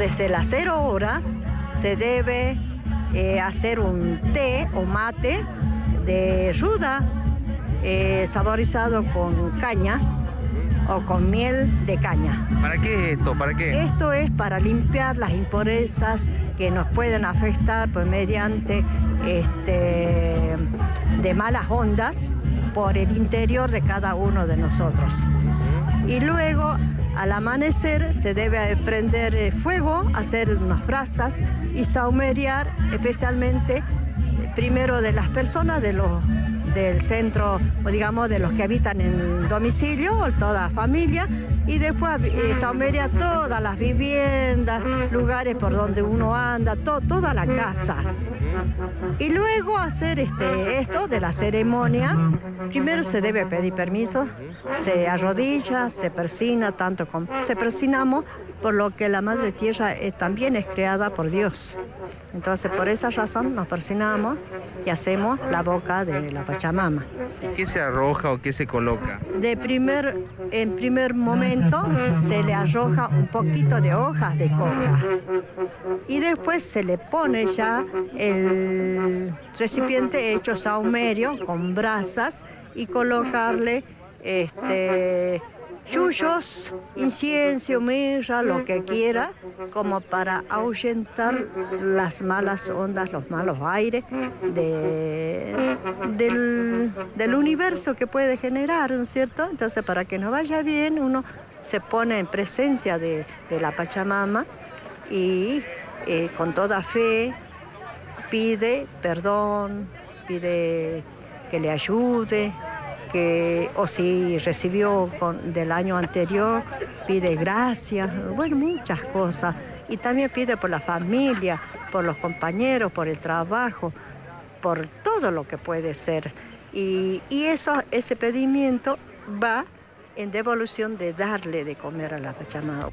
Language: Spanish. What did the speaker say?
desde las cero horas se debe eh, hacer un té o mate de ruda eh, saborizado con caña o con miel de caña. ¿Para qué es esto? ¿Para qué? Esto es para limpiar las impurezas que nos pueden afectar pues, mediante este, de malas ondas por el interior de cada uno de nosotros. Y luego, al amanecer, se debe prender fuego, hacer unas brasas y saumeriar especialmente primero de las personas de los del centro, o digamos, de los que habitan en domicilio, toda familia, y después eh, todas las viviendas, lugares por donde uno anda, toda la casa. Y luego hacer este, esto de la ceremonia, primero se debe pedir permiso, se arrodilla, se persina, tanto como se persinamos, por lo que la Madre Tierra eh, también es creada por Dios. Entonces, por esa razón nos persinamos y hacemos la boca de la Pachamama. ¿Qué se arroja o qué se coloca? De primer, en primer momento se le arroja un poquito de hojas de coca y después se le pone ya el recipiente hecho saumerio con brasas y colocarle este, chullos, incienso, mirra, lo que quiera, como para ahuyentar las malas ondas, los malos aires del, universo que puede generar, ¿no es cierto? Entonces, para que nos vaya bien, uno se pone en presencia de, la Pachamama y eh, con toda fe pide perdón, pide que le ayude, que, o si recibió del año anterior, pide gracias, bueno, muchas cosas. Y también pide por la familia, por los compañeros, por el trabajo, por todo lo que puede ser. Y, y eso, ese pedimiento va en devolución de darle de comer a la Pachamama.